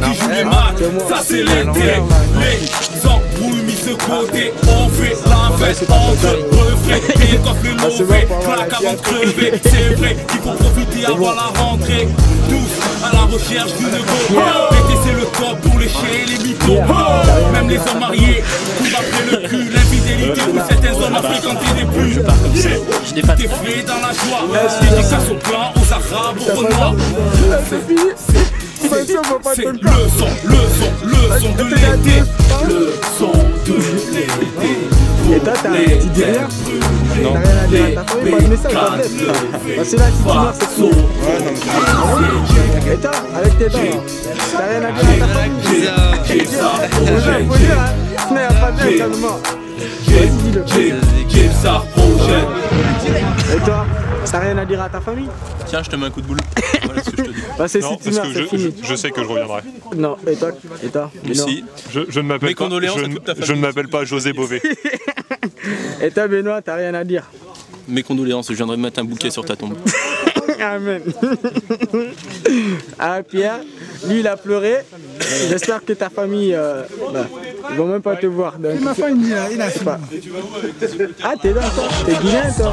gars qui jouent les maths, ça c'est l'été. Les embrouilles mis de côté, on fait la fête entre refrains. Et coffre le mauvais, claque avant de crever. C'est vrai qu'il faut profiter avant la rentrée. Tous à la recherche d'une go. L'été c'est le top pour lécher les mythos. Même les hommes mariés courent après le cul. L'infidélité où certains hommes à fréquenter des plus. Je n'ai pas T'es fait dans la joie, dédicace aux blancs, aux arabes, aux renois. C'est le son, le son, le son de l'été. Le son de l'été. Et toi, t'as un petit derrière T'as rien à dire à ta famille, pas de message en fait. Bah, c'est là qui noir, c'est tout. Et toi, avec tes dents, t'as rien à dire à ta famille Faut dire, faut dire, hein. Pas bien, calme-moi. Vas-y, dis-le. Give ça prochaine. Et toi, t'as rien à dire à ta famille Tiens, je te mets un coup de boule. Voilà ce que je te dis. Bah, c'est si parce que je, fini. je- je sais que je reviendrai. Non, et toi Et toi Benoît Si. Je, je ne m'appelle Mes pas, condoléances je, à ne- toute ta famille. je ne m'appelle pas José Bové. Et toi, Benoît, t'as rien à dire Mes condoléances, je viendrai mettre un bouquet sur ta tombe. Amen. ah, Pierre, lui, il a pleuré. J'espère que ta famille, euh, bah, ils vont même pas te voir. donc- Ma famille, il a, il a pas- Ah, t'es là, toi T'es guinéen, toi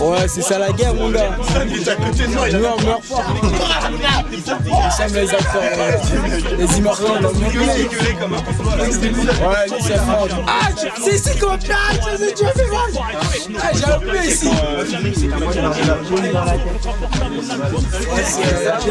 Ouais, c'est ça la guerre, mon gars. Sommes les acteurs, euh, les immortels dans le. Ouais, c'est fort. Ah, c'est ici qu'on piage, c'est Dieu fait mal. Ah, j'ai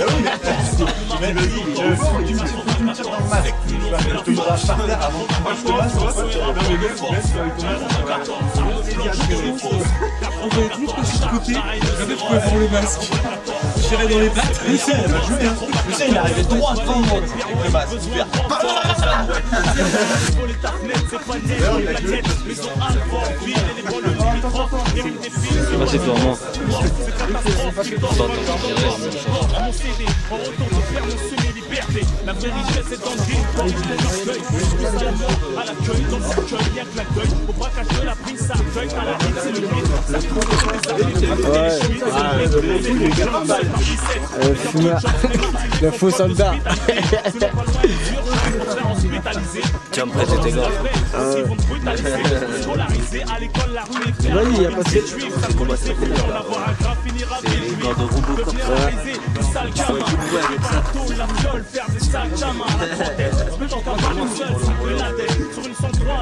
peu ici. On voyait toujours que je suis de côté, en fait je pouvais voir le masque. J'irais dans les pattes. Le sien, il a joué, hein. Le sien, il arrivait droit devant moi avec le masque. Super. Vas-y, toi, moi. Euh, fumeur. Le faux soldat. Me prêter tes gars. Vas-y, y'a pas de C'est les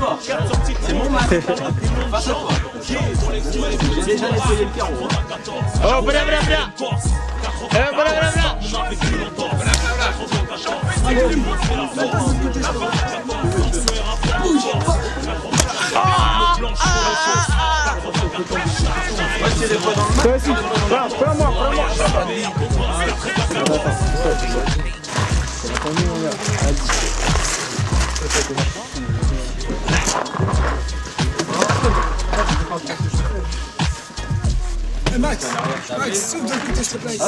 toi. C'est mon masque. Face à toi. J'ai déjà nettoyé le carreau. Oh, bra bra bra Eh, bra bra bra Toi aussi, prends, prends-moi, prends-moi Thank you. Eh, Max, Max, sauf de côté, s'il te plaît.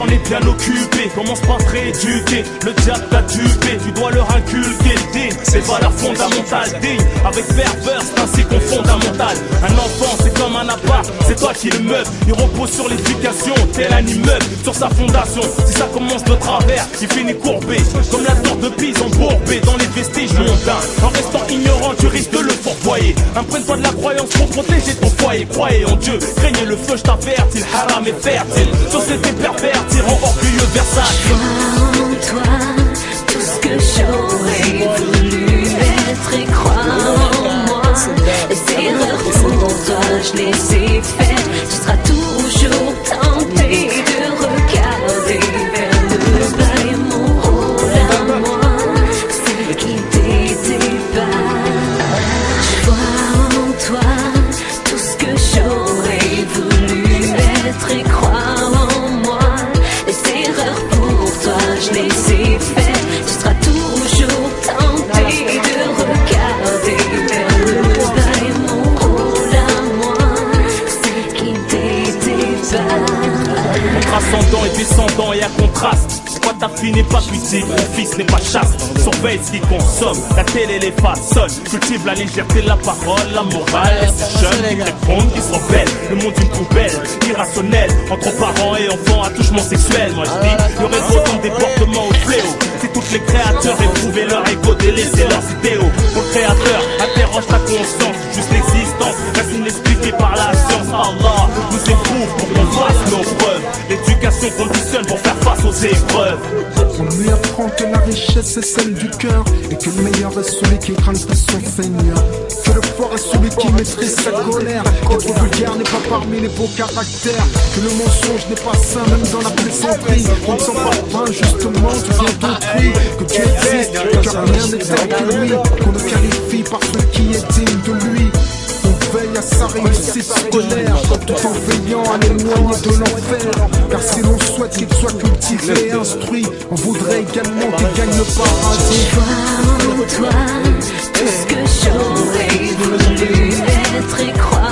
On est bien occupé, commence pas à te rééduquer Le diable t'a dupé, tu dois leur inculquer. Le digne C'est valeurs fondamentales, digne Avec ferveur, c'est ainsi qu'on fondamental Un enfant, c'est comme un appart, c'est toi qui le meuble Il repose sur l'éducation, tel un immeuble. Sur sa fondation, si ça commence de travers. Il finit courbé, comme la tour de Pise embourbée Dans les vestiges mondains En restant ignorant, tu risques de le fourvoyer De la croyance pour protéger ton foyer Croyez en Dieu, craignez le feu, je t'avertis haram est fertile, société pervertie Rend orgueilleux, versatile toi tout ce que j'aurais voulu être et croire en moi. Les erreurs pour toi, je les ai faites. Contraste Toi ta fille n'est pas pudique, mon fils n'est pas chaste. Surveille ce qu'il consomme, la télé les façonne Cultive la légèreté, la parole, la morale. Ces jeunes qui répondent, qui se rebellent. Le monde d'une poubelle, irrationnel Entre parents et enfants, attouchement sexuel Moi je dis, le réseau donne des portements au fléau. Si toutes les créateurs éprouvaient leur ego, délaisser leurs idéaux. Pour le créateur, interroge ta conscience. Juste l'existence, reste inexpliquée par la science. Allah nous éprouve pour qu'on fasse nos preuves On lui apprend que la richesse est celle du cœur Et que le meilleur est celui qui craint son Seigneur. Que le fort est celui qui maîtrise sa colère. Être vulgaire n'est pas parmi les beaux caractères. Que le mensonge n'est pas sain même dans la plaisanterie. On ne sent pas justement, tu viens d'autrui. Que Dieu existe, car rien n'est que lui. Qu'on le qualifie par ce qui est digne de lui veille à sa réussite scolaire. Tout en veillant à l'éloigner de l'enfer. Car si l'on souhaite qu'il soit cultivé et instruit On voudrait également qu'il gagne le paradis. En toi tout ce que j'aurais voulu être et croire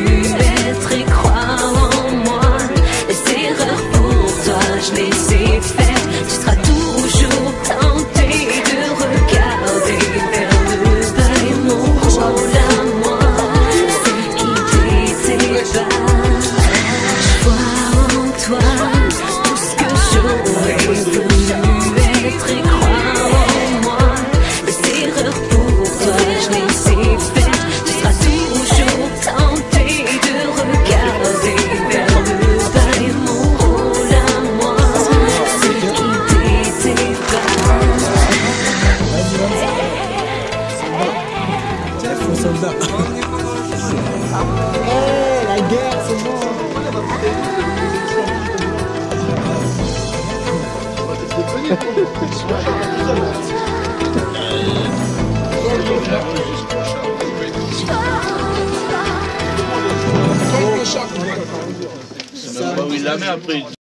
pour toi, il la met après.